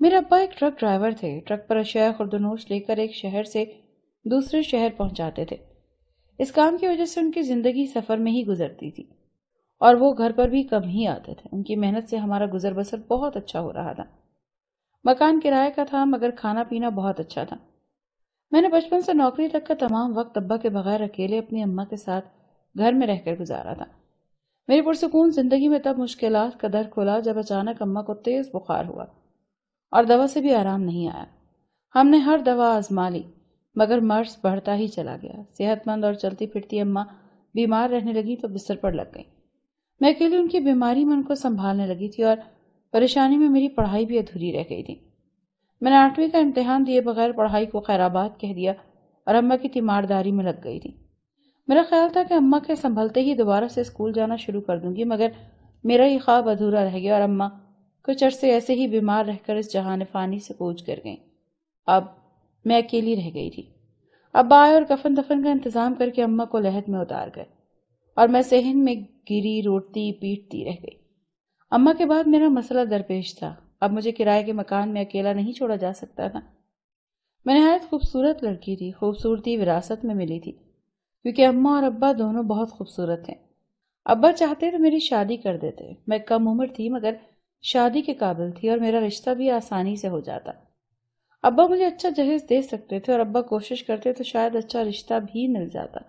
میرے ابا ایک ٹرک ڈرائیور تھے۔ ٹرک پر اشیاء خردنوش لے کر ایک شہر سے دوسرے شہر پہنچاتے تھے۔ اس کام کی وجہ سے ان کی زندگی سفر میں ہی گزرتی تھی۔ اور وہ گھر پر بھی کم ہی آتے تھے۔ ان کی محنت سے ہمارا گزر بسر بہت اچھا ہو رہا تھا۔ مکان کرائے کا تھا، مگر کھانا پینا بہت اچھا تھا۔ میں نے بچپن سے نوکری تک کا تمام وقت ابا کے بغیر اکیلے اپنی اماں کے ساتھ گھر میں رہ کر گزارا تھا۔ میری پرسکون زندگی میں تب مشکلات کا در کھولا جب اچانک اماں کو تیز بخار ہوا۔ اور دوا سے بھی آرام نہیں آیا۔ ہم نے ہر دوا آزما لی، مگر مرض بڑھتا ہی چلا گیا۔ صحت مند اور چلتی پھرتی اماں بیمار رہنے لگی تو بستر پر لگ گئی میں اکیلے ان کی بیماری میں ان کو سنبھالنے لگی تھی اور پریشانی میں میری پڑھائی بھی ادھوری رہ گئی تھی۔ میں نے آٹھویں کا امتحان دیے بغیر پڑھائی کو خیرآباد کہہ دیا اور اماں کی تیمارداری میں لگ گئی تھی۔ میرا خیال تھا کہ اماں کے سنبھلتے ہی دوبارہ سے اسکول جانا شروع کر دوں گی، مگر میرا یہ خواب ادھورا رہ گیا اور اماں کچھ عرصے ایسے ہی بیمار رہ کر اس جہان فانی سے کوچ کر گئیں۔ اب میں اکیلی رہ گئی تھی۔ ابا آئے اور کفن دفن کا انتظام کر کے اماں کو لہد میں اتار گئے اور میں سہن میں گری، روٹتی، پیٹتی رہ گئی۔ اماں کے بعد میرا مسئلہ درپیش تھا۔ اب مجھے کرائے کے مکان میں اکیلا نہیں چھوڑا جا سکتا تھا۔ میں نہایت خوبصورت لڑکی تھی، خوبصورتی، وراثت میں ملی تھی۔ کیونکہ اماں اور ابا دونوں بہت خوبصورت تھے۔ ابا چاہتے تو میری شادی کر دیتے۔ میں کم عمر تھی مگر شادی کے قابل تھی اور میرا رشتہ بھی آسانی سے ہو جاتا۔ ابا مجھے اچھا جہیز دے سکتے تھے اور ابا کوشش کرتے تو شاید اچھا رشتہ بھی مل جاتا۔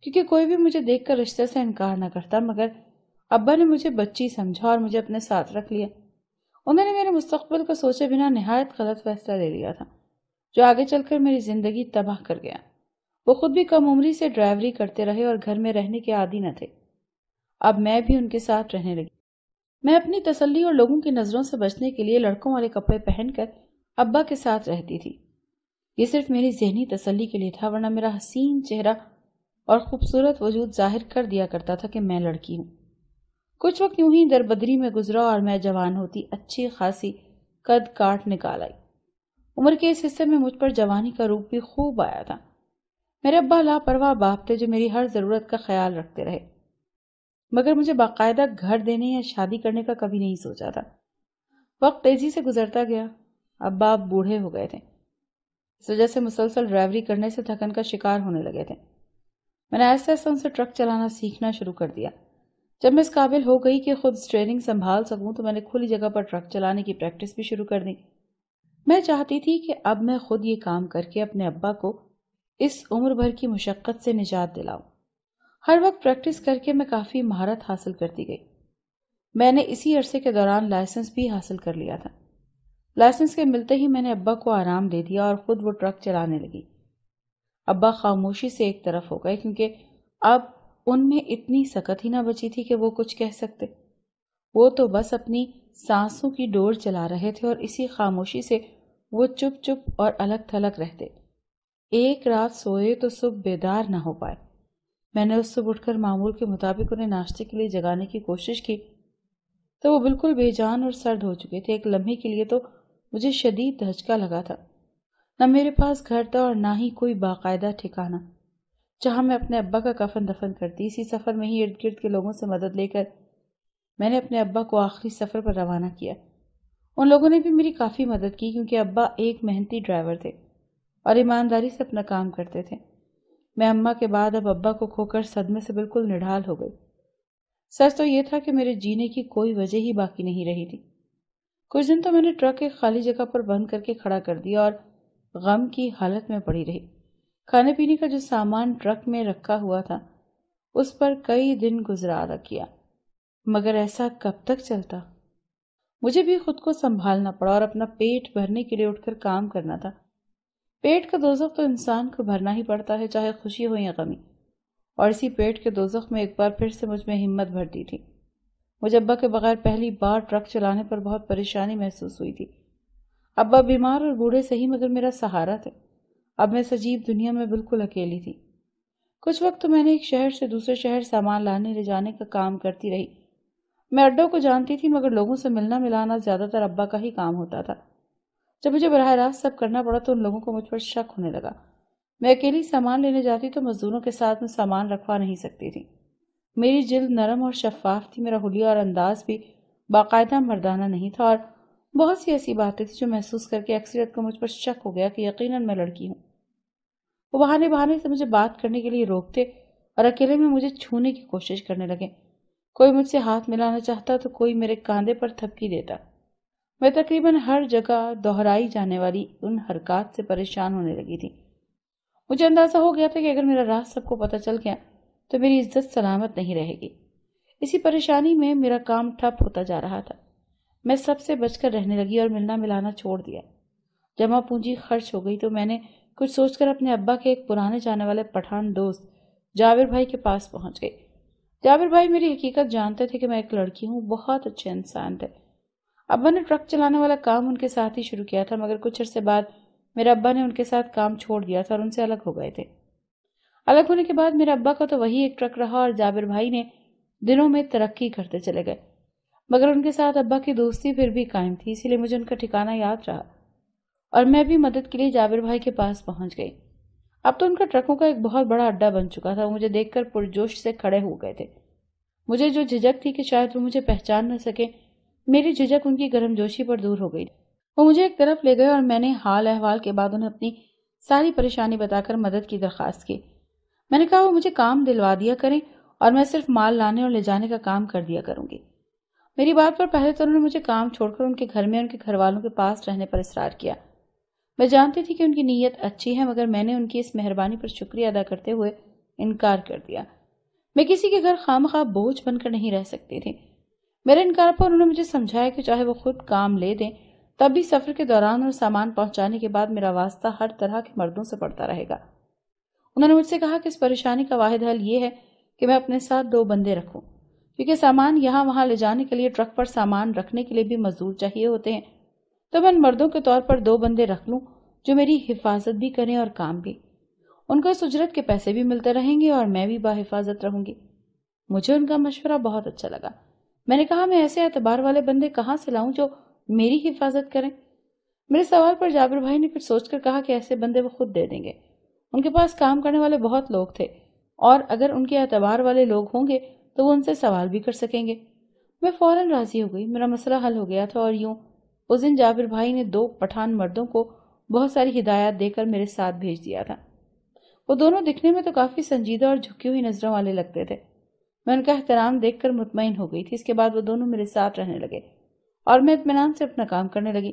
کیونکہ کوئی بھی مجھے دیکھ کر رشتے سے انکار نہ کرتا، مگر ابا نے مجھے بچی سمجھا اور مجھے اپنے ساتھ رکھ لیا۔ انہوں نے میرے مستقبل کو سوچے بنا نہایت غلط فیصلہ لے لیا تھا، جو آگے چل کر میری زندگی تباہ کر گیا۔ وہ خود بھی کم عمری سے ڈرائیوری کرتے رہے اور گھر میں رہنے کے عادی نہ تھے۔ اب میں بھی ان کے ساتھ رہنے لگی۔ میں اپنی تسلی اور لوگوں کی نظروں سے بچنے کے لیے لڑکوں والے کپڑے پہن کر ابا کے ساتھ رہتی تھی۔ یہ صرف میری ذہنی تسلی کے لیے تھا، ورنہ میرا حسین چہرہ اور خوبصورت وجود ظاہر کر دیا کرتا تھا کہ میں لڑکی ہوں۔ کچھ وقت یوں ہی در بدری میں گزرا اور میں جوان ہوتی اچھی خاصی قد کاٹ نکال آئی۔ عمر کے اس حصے میں مجھ پر جوانی کا روپ بھی خوب آیا تھا۔ میرے ابا لاپرواہ باپ تھے جو میری ہر ضرورت کا خیال رکھتے رہے۔ مگر مجھے باقاعدہ گھر دینے یا شادی کرنے کا کبھی نہیں سوچا تھا۔ وقت تیزی سے گزرتا گیا۔ ابا اب بوڑھے ہو گئے تھے۔ اس وجہ سے مسلسل ڈرائیوری کرنے سے تھکن کا شکار ہونے لگے تھے۔ میں نے ایسا ایسا ان سے ٹرک چلانا سیکھنا شروع کر دیا۔ جب میں اس قابل ہو گئی کہ خود اسٹریننگ سنبھال سکوں تو میں نے کھلی جگہ پر ٹرک چلانے کی پریکٹس بھی شروع کر دی۔ میں چاہتی تھی کہ اب میں خود یہ کام کر کے اپنے ابا کو اس عمر بھر کی مشقت سے نجات دلاؤں۔ ہر وقت پریکٹس کر کے میں کافی مہارت حاصل کرتی گئی۔ میں نے اسی عرصے کے دوران لائسنس بھی حاصل کر لیا تھا۔ لائسنس کے ملتے ہی میں نے ابا کو آرام دے دیا اور خود وہ ٹرک چلانے لگی۔ ابا خاموشی سے ایک طرف ہو گئے کیونکہ اب ان میں اتنی سکت ہی نہ بچی تھی کہ وہ کچھ کہہ سکتے۔ وہ تو بس اپنی سانسوں کی ڈور چلا رہے تھے اور اسی خاموشی سے وہ چپ چپ اور الگ تھلگ رہتے۔ ایک رات سوئے تو صبح بیدار نہ ہو پائے۔ میں نے اس سے اٹھ کر معمول کے مطابق انہیں ناشتے کے لیے جگانے کی کوشش کی تو وہ بالکل بے جان اور سرد ہو چکے تھے۔ ایک لمحے کے لیے تو مجھے شدید دھچکا لگا تھا۔ نہ میرے پاس گھر تھا اور نہ ہی کوئی باقاعدہ ٹھکانا جہاں میں اپنے ابا کا کفن دفن کرتی۔ اسی سفر میں ہی ارد گرد کے لوگوں سے مدد لے کر میں نے اپنے ابا کو آخری سفر پر روانہ کیا۔ ان لوگوں نے بھی میری کافی مدد کی کیونکہ ابا ایک محنتی ڈرائیور تھے اور ایمانداری سے اپنا کام کرتے تھے۔ میں اماں کے بعد اب ابا کو کھو کر صدمے سے بالکل نڈھال ہو گئی۔ سچ تو یہ تھا کہ میرے جینے کی کوئی وجہ ہی باقی نہیں رہی تھی۔ کچھ دن تو میں نے ٹرک ایک خالی جگہ پر بند کر کے کھڑا کر دیا اور غم کی حالت میں پڑی رہی۔ کھانے پینے کا جو سامان ٹرک میں رکھا ہوا تھا، اس پر کئی دن گزرا رکھیا مگر ایسا کب تک چلتا؟ مجھے بھی خود کو سنبھالنا پڑا اور اپنا پیٹ بھرنے کے لیے اٹھ کر کام کرنا تھا۔ پیٹ کا دوزخ تو انسان کو بھرنا ہی پڑتا ہے، چاہے خوشی ہو یا غمی۔ اور اسی پیٹ کے دوزخ میں ایک بار پھر سے مجھ میں ہمت بھرتی تھی۔ مجھے ابا کے بغیر پہلی بار ٹرک چلانے پر بہت پریشانی محسوس ہوئی تھی۔ ابا بیمار اور بوڑھے صحیح مگر میرا سہارا تھے۔ اب میں سجیب دنیا میں بالکل اکیلی تھی۔ کچھ وقت تو میں نے ایک شہر سے دوسرے شہر سامان لانے لے جانے کا کام کرتی رہی۔ میں اڈوں کو جانتی تھی مگر لوگوں سے ملنا ملانا زیادہ تر ابا کا ہی کام ہوتا تھا۔ جب مجھے براہ راست سب کرنا پڑا تو ان لوگوں کو مجھ پر شک ہونے لگا۔ میں اکیلی سامان لینے جاتی تو مزدوروں کے ساتھ میں سامان رکھوا نہیں سکتی تھی۔ میری جلد نرم اور شفاف تھی، میرا حلیہ اور انداز بھی باقاعدہ مردانہ نہیں تھا اور بہت سی ایسی باتیں تھیں جو محسوس کر کے اکثریت کو مجھ پر شک ہو گیا کہ یقیناً میں لڑکی ہوں۔ وہ بہانے بہانے سے مجھے بات کرنے کے لیے روکتے اور اکیلے میں مجھے چھونے کی کوشش کرنے لگے۔ کوئی مجھ سے ہاتھ ملانا چاہتا تو کوئی میرے کاندھے پر تھپکی دیتا۔ میں تقریباً ہر جگہ دہرائی جانے والی ان حرکات سے پریشان ہونے لگی تھی۔ مجھے اندازہ ہو گیا تھا کہ اگر میرا راز سب کو پتہ چل گیا تو میری عزت سلامت نہیں رہے گی۔ اسی پریشانی میں میرا کام ٹھپ ہوتا جا رہا تھا۔ میں سب سے بچ کر رہنے لگی اور ملنا ملانا چھوڑ دیا۔ جمع پونجی خرچ ہو گئی تو میں نے کچھ سوچ کر اپنے ابا کے ایک پرانے جانے والے پٹھان دوست جاویر بھائی کے پاس پہنچ گئی۔ جاویر بھائی میری حقیقت جانتے تھے کہ میں ایک لڑکی ہوں، بہت اچھے انسان تھے۔ ابا نے ٹرک چلانے والا کام ان کے ساتھ ہی شروع کیا تھا، مگر کچھ عرصے بعد میرے ابا نے ان کے ساتھ کام چھوڑ دیا تھا اور ان سے الگ ہو گئے تھے۔ الگ ہونے کے بعد میرے ابا کا تو وہی ایک ٹرک رہا اور جابر بھائی نے دنوں میں ترقی کرتے چلے گئے۔ مگر ان کے ساتھ ابا کی دوستی پھر بھی قائم تھی، اسی لیے مجھے ان کا ٹھکانہ یاد رہا۔ اور میں بھی مدد کے لیے جابر بھائی کے پاس پہنچ گئی۔ اب تو ان کا ٹرکوں کا ایک بہت بڑا اڈا بن چکا تھا، وہ مجھے دیکھ کر پرجوش سے کھڑے ہو گئے تھے۔ مجھے جو جھجک تھی کہ شاید وہ مجھے پہچان نہ سکے میری جھجک ان کی گرم جوشی پر دور ہو گئی وہ مجھے ایک طرف لے گئے اور میں نے حال احوال کے بعد انہیں اپنی ساری پریشانی بتا کر مدد کی درخواست کی۔ میں نے کہا، وہ مجھے کام دلوا دیا کریں اور میں صرف مال لانے اور لے جانے کا کام کر دیا کروں گی۔ میری بات پر پہلے تو انہوں نے مجھے کام چھوڑ کر ان کے گھر میں ان کے گھر والوں کے پاس رہنے پر اصرار کیا۔ میں جانتی تھی کہ ان کی نیت اچھی ہے، مگر میں نے ان کی اس مہربانی پر شکریہ ادا کرتے ہوئے انکار کر دیا۔ میں کسی کے گھر خام خواہ بوجھ بن کر نہیں رہ سکتی تھی۔ میرے انکار پر انہوں نے مجھے سمجھایا کہ چاہے وہ خود کام لے دیں، تب بھی سفر کے دوران اور سامان پہنچانے کے بعد میرا واسطہ ہر طرح کے مردوں سے پڑتا رہے گا۔ انہوں نے مجھ سے کہا کہ اس پریشانی کا واحد حل یہ ہے کہ میں اپنے ساتھ دو بندے رکھوں، کیونکہ سامان یہاں وہاں لے جانے کے لیے ٹرک پر سامان رکھنے کے لیے بھی مزدور چاہیے ہوتے ہیں۔ تو میں مردوں کے طور پر دو بندے رکھ لوں جو میری حفاظت بھی کریں اور کام بھی۔ ان کو اس اجرت کے پیسے بھی ملتے رہیں گے اور میں بھی باحفاظت رہوں گی۔ مجھے ان کا مشورہ بہت اچھا لگا۔ میں نے کہا، میں ایسے اعتبار والے بندے کہاں سے لاؤں جو میری حفاظت کریں؟ میرے سوال پر جابر بھائی نے کچھ سوچ کر کہا کہ ایسے بندے وہ خود دے دیں گے۔ ان کے پاس کام کرنے والے بہت لوگ تھے اور اگر ان کے اعتبار والے لوگ ہوں گے تو وہ ان سے سوال بھی کر سکیں گے۔ میں فوراً راضی ہو گئی۔ میرا مسئلہ حل ہو گیا تھا اور یوں اس دن جابر بھائی نے دو پٹھان مردوں کو بہت ساری ہدایات دے کر میرے ساتھ بھیج دیا تھا۔ وہ دونوں دکھنے میں تو کافی سنجیدہ اور جھکی ہوئی نظروں والے لگتے تھے۔ میں ان کا احترام دیکھ کر مطمئن ہو گئی تھی۔ اس کے بعد وہ دونوں میرے ساتھ رہنے لگے اور میں اطمینان سے اپنا کام کرنے لگی۔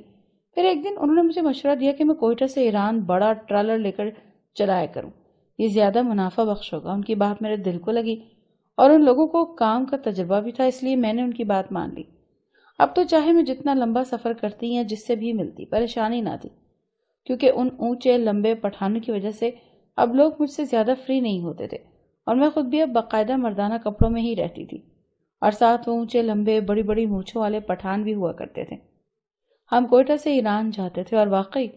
پھر ایک دن انہوں نے مجھے مشورہ دیا کہ میں کوئٹہ سے ایران بڑا ٹرالر لے کر چلایا کروں۔ یہ زیادہ منافع بخش ہوگا۔ ان کی بات میرے دل کو لگی اور ان لوگوں کو کام کا تجربہ بھی تھا، اس لیے میں نے ان کی بات مان لی۔ اب تو چاہے میں جتنا لمبا سفر کرتی یا جس سے بھی ملتی، پریشانی نہ تھی، کیونکہ ان اونچے لمبے پٹھانوں کی وجہ سے اب لوگ مجھ سے زیادہ فری نہیں ہوتے تھے۔ اور میں خود بھی اب باقاعدہ مردانہ کپڑوں میں ہی رہتی تھی۔ اور ساتھ وہ اونچے، لمبے، بڑی بڑی مونچھوں والے پٹھان بھی ہوا کرتے تھے۔ ہم کوئٹہ سے ایران جاتے تھے اور واقعی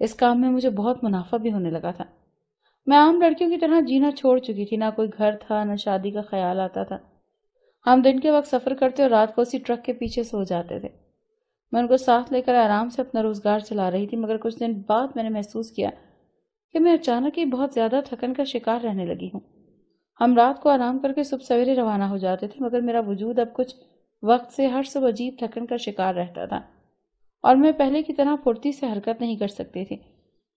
اس کام میں مجھے بہت منافع بھی ہونے لگا تھا۔ میں عام لڑکیوں کی طرح جینا چھوڑ چکی تھی، نہ کوئی گھر تھا، نہ شادی کا خیال آتا تھا۔ ہم دن کے وقت سفر کرتے اور رات کو اسی ٹرک کے پیچھے سو جاتے تھے۔ میں ان کو ساتھ لے کر آرام سے اپنا روزگار چلا رہی تھی، مگر کچھ دن بعد میں نے محسوس کیا کہ میں اچانک ہی بہت زیادہ تھکن کا شکار رہنے لگی ہوں۔ ہم رات کو آرام کر کے صبح سویرے روانہ ہو جاتے تھے، مگر میرا وجود اب کچھ وقت سے ہر صبح عجیب تھکن کا شکار رہتا تھا۔ اور میں پہلے کی طرح پھرتی سے حرکت نہیں کر سکتی تھی۔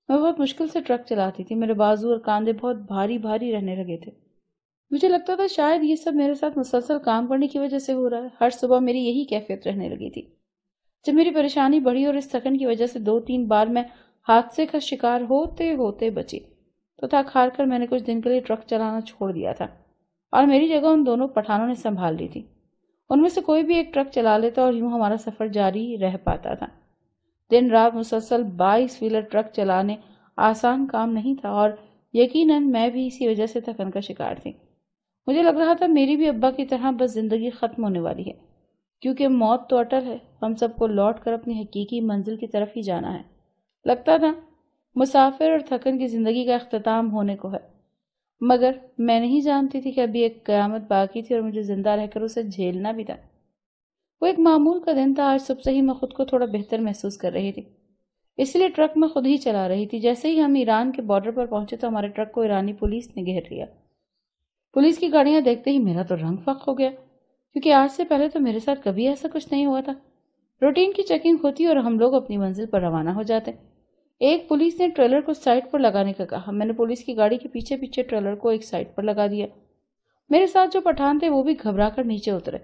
میں بہت مشکل سے ٹرک چلاتی تھی، میرے بازو اور کاندھے بہت بھاری بھاری رہنے لگے تھے۔ مجھے لگتا تھا شاید یہ سب میرے ساتھ مسلسل کام کرنے کی وجہ سے ہو رہا ہے۔ ہر صبح میری یہی کیفیت رہنے لگی تھی۔ جب میری پریشانی بڑھی اور اس تھکن کی وجہ سے دو تین بار میں حادثے کا شکار ہوتے ہوتے بچی۔ تو تھک ہار کر میں نے کچھ دن کے لیے ٹرک چلانا چھوڑ دیا تھا اور میری جگہ ان دونوں پٹھانوں نے سنبھال لی تھی۔ ان میں سے کوئی بھی ایک ٹرک چلا لیتا اور یوں ہمارا سفر جاری رہ پاتا تھا۔ دن رات مسلسل بائیس ویلر ٹرک چلانے آسان کام نہیں تھا اور یقیناً میں بھی اسی وجہ سے تھکن کا شکار تھی۔ مجھے لگ رہا تھا میری بھی ابا کی طرح بس زندگی ختم ہونے والی ہے۔ کیونکہ موت تو اٹل ہے، ہم سب کو لوٹ کر اپنی حقیقی منزل کی طرف ہی جانا ہے۔ لگتا تھا مسافر اور تھکن کی زندگی کا اختتام ہونے کو ہے۔ مگر میں نہیں جانتی تھی کہ ابھی ایک قیامت باقی تھی اور مجھے زندہ رہ کر اسے جھیلنا بھی تھا۔ وہ ایک معمول کا دن تھا، آج صبح سے ہی میں خود کو تھوڑا بہتر محسوس کر رہی تھی۔ اس لیے ٹرک میں خود ہی چلا رہی تھی۔ جیسے ہی ہم ایران کے بارڈر پر پہنچے تو ہمارے ٹرک کو ایرانی پولیس نے گھیر لیا۔ پولیس کی گاڑیاں دیکھتے ہی میرا تو رنگ فق ہو گیا، کیونکہ آج سے پہلے تو میرے ساتھ کبھی ایسا کچھ نہیں ہوا تھا۔ روٹین کی چیکنگ ہوتی اور ہم لوگ اپنی منزل پر روانہ ہو جاتے۔ ایک پولیس نے ٹریلر کو سائٹ پر لگانے کا کہا۔ میں نے پولیس کی گاڑی کے پیچھے پیچھے ٹریلر کو ایک سائٹ پر لگا دیا۔ میرے ساتھ جو پٹھان تھے وہ بھی گھبرا کر نیچے اترے۔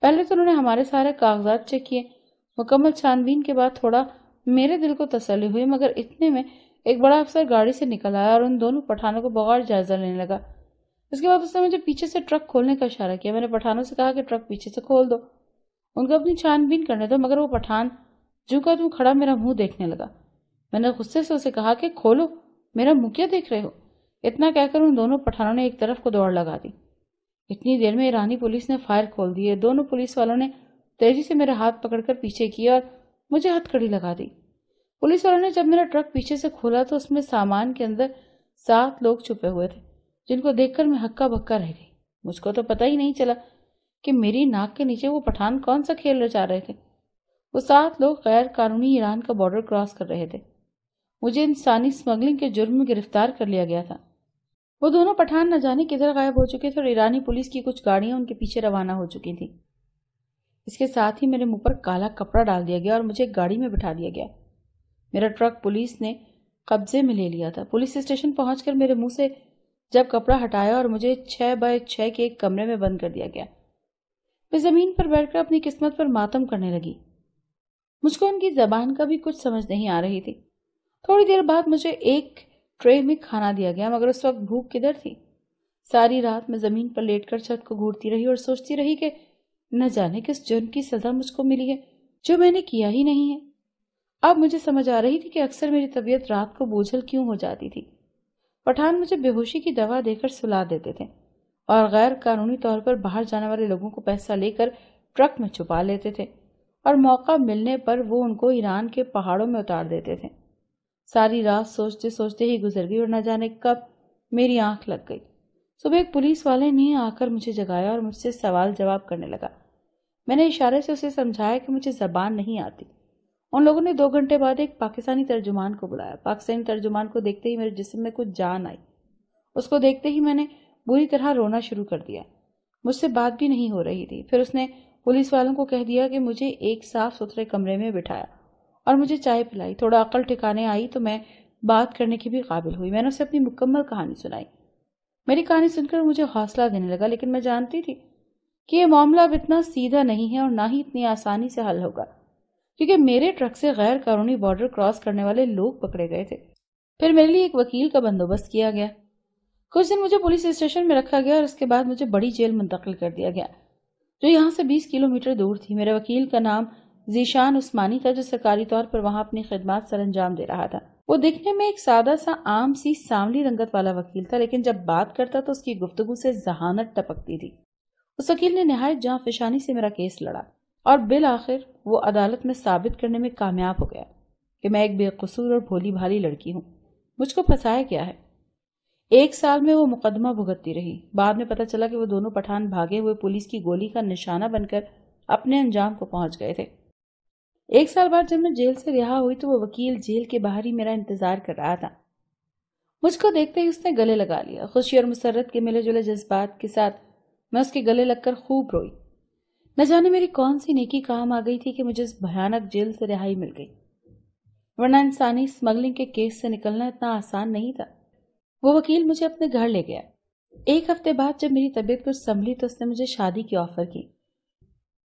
پہلے تو انہوں نے ہمارے سارے کاغذات چیک کیے۔ مکمل چھانبین کے بعد تھوڑا میرے دل کو تسلی ہوئی، مگر اتنے میں ایک بڑا افسر گاڑی سے نکل آیا اور ان دونوں پٹھانوں کو بغیر جائزہ لینے لگا۔ اس کے بعد اس نے مجھے پیچھے سے ٹرک کھولنے کا اشارہ کیا۔ میں نے پٹھانوں سے کہا کہ ٹرک پیچھے سے کھول دو۔ ان کو اپنی چھان بین کرنے دو، مگر وہ پٹھان جو کا تم کھڑا میرا منہ دیکھنے لگا۔ میں نے غصے سے اسے کہا کہ کھولو، میرا منہ کیا دیکھ رہے ہو؟ اتنا کہہ کر ان دونوں پٹھانوں نے ایک طرف کو دوڑ لگا دی۔ اتنی دیر میں ایرانی پولیس نے فائر کھول دیے دونوں پولیس والوں نے تیزی سے میرے ہاتھ پکڑ کر پیچھے کیا اور مجھے ہاتھ کڑی لگا دی۔ پولیس والوں نے جب میرا ٹرک پیچھے سے کھولا تو اس میں سامان کے اندر سات لوگ چھپے ہوئے تھے، جن کو دیکھ کر میں ہکا بکا رہ گئی۔ مجھ کو تو پتہ ہی نہیں چلا کہ میری ناک کے نیچے وہ پٹھان کون سا کھیل رچا رہے تھے۔ وہ سات لوگ غیر قانونی ایران کا بارڈر کراس کر رہے تھے۔ مجھے انسانی سمگلنگ کے جرم میں گرفتار کر لیا گیا تھا۔ وہ دونوں پٹھان نہ جانے کدھر غائب ہو چکے تھے اور ایرانی پولیس کی کچھ گاڑیاں ان کے پیچھے روانہ ہو چکی تھیں۔ اس کے ساتھ ہی میرے منہ پر کالا کپڑا ڈال دیا گیا اور مجھے گاڑی میں بٹھا دیا گیا۔ میرا ٹرک پولیس نے قبضے میں لے لیا تھا۔ پولیس اسٹیشن پہنچ کر میرے منہ سے جب کپڑا ہٹایا اور مجھے چھ بائی چھ کے ایک کمرے میں بند کر دیا گیا۔ میں زمین پر بیٹھ کر اپنی قسمت پر ماتم کرنے لگی۔ مجھ کو ان کی زبان کا بھی کچھ سمجھ نہیں آ رہی تھی۔ تھوڑی دیر بعد مجھے ایک ٹرے میں کھانا دیا گیا، مگر اس وقت بھوک کدھر تھی؟ ساری رات میں زمین پر لیٹ کر چھت کو گھورتی رہی اور سوچتی رہی کہ نہ جانے کس جرم کی سزا مجھ کو ملی ہے، جو میں نے کیا ہی نہیں ہے۔ اب مجھے سمجھ آ رہی تھی کہ اکثر میری طبیعت رات کو بوجھل کیوں ہو جاتی تھی۔ پٹھان مجھے بے ہوشی کی دوا دے کر سلا دیتے تھے اور غیر قانونی طور پر باہر جانے والے لوگوں کو پیسہ لے کر ٹرک میں چھپا لیتے تھے اور موقع ملنے پر وہ ان کو ایران کے پہاڑوں میں اتار دیتے تھے۔ ساری رات سوچتے سوچتے ہی گزر گئی اور نہ جانے کب میری آنکھ لگ گئی۔ صبح ایک پولیس والے نے آ کر مجھے جگایا اور مجھ سے سوال جواب کرنے لگا۔ میں نے اشارے سے اسے سمجھایا کہ مجھے زبان نہیں آتی۔ ان لوگوں نے دو گھنٹے بعد ایک پاکستانی ترجمان کو بلایا۔ پاکستانی ترجمان کو دیکھتے ہی میرے جسم میں کچھ جان آئی۔ اس کو دیکھتے ہی میں نے بری طرح رونا شروع کر دیا۔ مجھ سے بات بھی نہیں ہو رہی تھی۔ پھر اس نے پولیس والوں کو کہہ دیا کہ مجھے ایک صاف ستھرے کمرے میں بٹھایا۔ اور مجھے چائے پلائی، تھوڑا عقل ٹھکانے آئی تو میں بات کرنے کی بھی قابل ہوئی۔ میں نے اسے اپنی مکمل کہانی سنائی۔ میری کہانی سن کر مجھے حوصلہ دینے لگا، لیکن میں جانتی تھی کہ یہ معاملہ اب اتنا سیدھا نہیں ہے اور نہ ہی اتنی آسانی سے حل ہوگا۔ کیونکہ میرے ٹرک سے غیر قانونی بارڈر کراس کرنے والے لوگ پکڑے گئے تھے۔ پھر میرے لیے ایک وکیل کا بندوبست کیا گیا۔ کچھ دن مجھے پولیس اسٹیشن میں رکھا گیا اور اس کے بعد مجھے بڑی جیل منتقل کر دیا گیا، جو یہاں سے بیس کلومیٹر دور تھی۔ میرے وکیل کا نام زیشان عثمانی تھا جو سرکاری طور پر وہاں اپنی خدمات سر انجام دے رہا تھا۔ وہ دیکھنے میں ایک سادہ سا عام سی ساملی رنگت والا وکیل تھا، لیکن جب بات کرتا تو اس کی گفتگو سے ذہانت ٹپکتی تھی۔ اس وکیل نے نہایت جہاں فشانی سے میرا کیس لڑا اور بالآخر وہ عدالت میں ثابت کرنے میں کامیاب ہو گیا کہ میں ایک بے قصور اور بھولی بھالی لڑکی ہوں۔ مجھ کو پھنسایا کیا ہے؟ ایک سال میں وہ مقدمہ بھگتتی رہی۔ بعد میں پتہ چلا کہ وہ دونوں پٹھان بھاگے ہوئے پولیس کی گولی کا نشانہ بن کر اپنے انجام کو پہنچ گئے تھے۔ ایک سال بعد جب میں جیل سے رہا ہوئی تو وہ وکیل جیل کے باہر ہی میرا انتظار کر رہا تھا۔ مجھ کو دیکھتے ہی اس نے گلے لگا لیا۔ خوشی اور مسرت کے ملے جلے جذبات کے ساتھ میں اس کے گلے لگ کر خوب روئی۔ نہ جانے میری کون سی نیکی کام آ گئی تھی کہ مجھے اس بھیانک جیل سے رہائی مل گئی۔ ورنہ انسانی اسمگلنگ کے کیس سے نکلنا اتنا آسان نہیں تھا۔ وہ وکیل مجھے اپنے گھر لے گیا۔ ایک ہفتے بعد جب میری طبیعت کچھ سنبھلی تو اس نے مجھے شادی کی آفر کی۔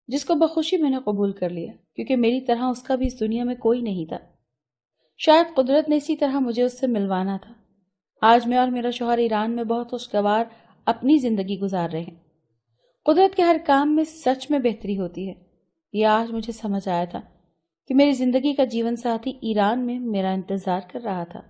جس کو بخوشی میں نے قبول کر لیا، کیونکہ میری طرح اس کا بھی اس دنیا میں کوئی نہیں تھا۔ شاید قدرت نے اسی طرح مجھے اس سے ملوانا تھا۔ آج میں اور میرا شوہر ایران میں بہت خوشگوار اپنی زندگی گزار رہے ہیں۔ قدرت کے ہر کام میں سچ میں بہتری ہوتی ہے۔ یہ آج مجھے سمجھ آیا تھا کہ میری زندگی کا جیون ساتھی ایران میں میرا انتظار کر رہا تھا۔